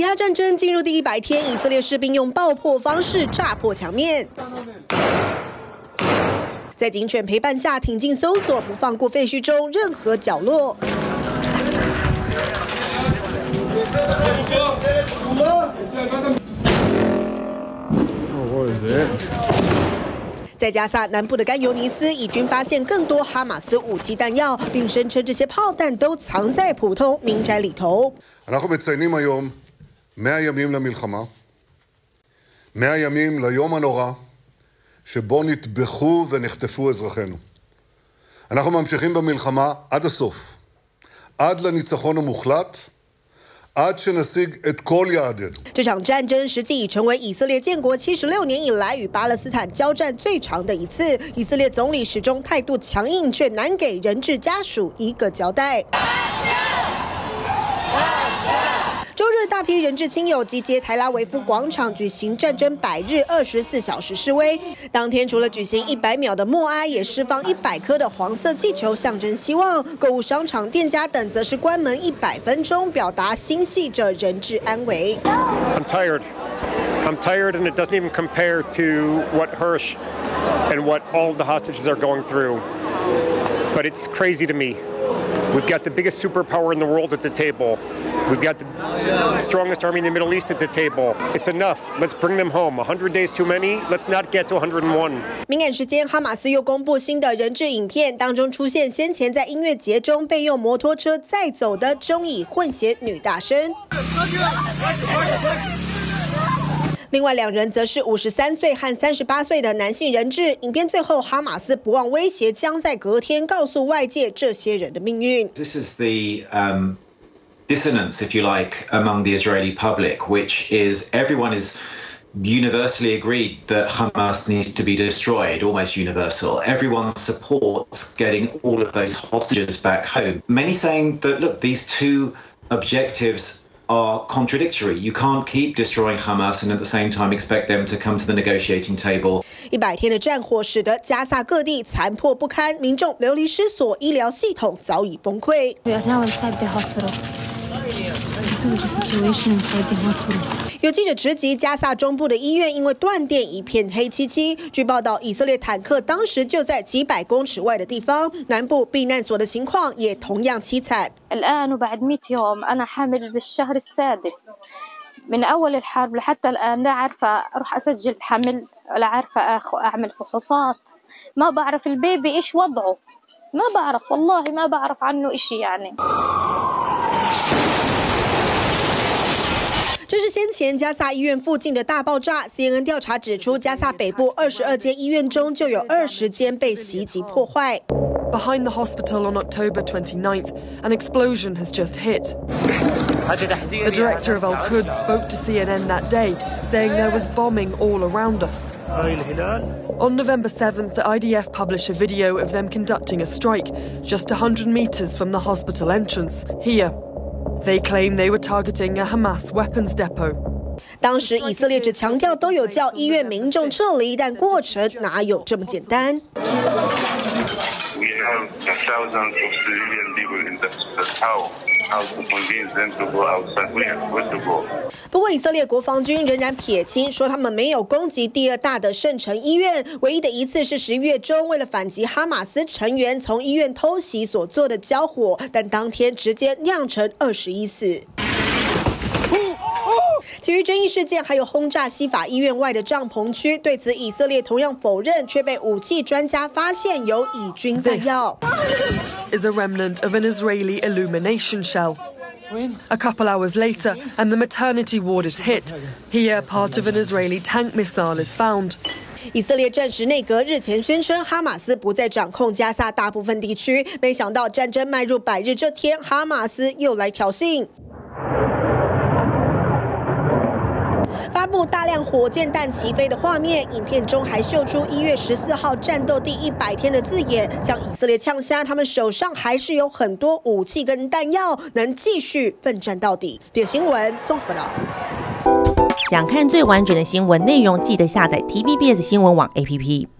以哈战争进入第一百天，以色列士兵用爆破方式炸破墙面，在警犬陪伴下挺进搜索，不放过废墟中任何角落。在加萨南部的甘尤尼斯，以军发现更多哈马斯武器弹药，并声称这些炮弹都藏在普通民宅里头。אנחנו מציינים היום 100 ימים למלחמה, 100 ימים ליום הנורא שבו נטבחו ונחטפו אזרחינו. אנחנו ממשיכים במלחמה עד הסוף, עד לניצחון המוחלט. 这场战争实际已成为以色列建国七十六年以来与巴勒斯坦交战最长的一次。以色列总理始终态度强硬，却难给人质家属一个交代。 大批人质亲友集结台拉维夫广场举行战争百日二十四小时示威。当天，除了举行一百秒的默哀，也释放一百颗的黄色气球，象征希望。购物商场、店家等则是关门一百分钟，表达心系着人质安危。I'm tired. I'm tired, and it doesn't even compare to what Hirsch and what all the hostages are going through. But it's crazy to me. We've got the biggest superpower in the world at the table. We've got the strongest army in the Middle East at the table. It's enough. Let's bring them home. 100 days too many. Let's not get to 101. 敏感时间，哈马斯又公布新的人质影片，当中出现先前在音乐节中被用摩托车载走的中以混血女大生。另外两人则是五十三岁和三十八岁的男性人质。影片最后，哈马斯不忘威胁，将在隔天告诉外界这些人的命运。This is the um, dissonance, if you like, among the Israeli public, which is everyone is universally agreed that Hamas needs to be destroyed, almost universal. Everyone supports getting all of those hostages back home. Many saying that, look, these two objectives are contradictory. You can't keep destroying Hamas and at the same time expect them to come to the negotiating table. 一百天的战火使得加萨各地残破不堪，民众流离失所，医疗系统早已崩溃。We are now inside the hospital. This is the situation inside the hospital. 有记者直击加萨中部的医院，因为断电一片黑漆漆。据报道，以色列坦克当时就在几百公尺外的地方。南部避难所的情况也同样凄惨。الآن وبعد 100 يوم أنا حامل بالشهر السادس من أول الحرب لحتى الآن لا عارفة أروح أسجل حمل ولا عارفة أعمل فحوصات ما بعرف البيبي إيش وضعه ما بعرف والله ما بعرف عنه إشي يعني 这是先前加萨医院附近的大爆炸。CNN 调查指出，加萨北部二十二间医院中就有二十间被袭击破坏。Behind the hospital on October 29th, an explosion has just hit. The director of Al Quds spoke to CNN that day, saying there was bombing all around us. On November 7th, the IDF published a video of them conducting a strike just 100 meters from the hospital entrance, here they claim they were targeting a Hamas weapons depot. 当时以色列只强调都有叫医院民众撤离，但过程哪有这么简单不过，以色列国防军仍然撇清，说他们没有攻击第二大的圣城医院。唯一的一次是十一月中，为了反击哈马斯成员从医院偷袭所做的交火，但当天直接酿成二十一死。其余争议事件还有轰炸西法医院外的帐篷区，对此以色列同样否认，却被武器专家发现有以军弹药。Is a remnant of an Israeli illumination shell. A couple hours later, and the maternity ward is hit. Here, part of an Israeli tank missile is found. 以色列战时内阁日前宣称，哈马斯不再掌控加萨大部分地区。没想到战争迈入百日这天，哈马斯又来挑衅。发布大量火箭弹起飞的画面，影片中还秀出一月十四号战斗第一百天的字眼，向以色列呛瞎，他们手上还是有很多武器跟弹药，能继续奋战到底。点新闻综合了。想看最完整的新闻内容，记得下载 TVBS 新闻网 APP。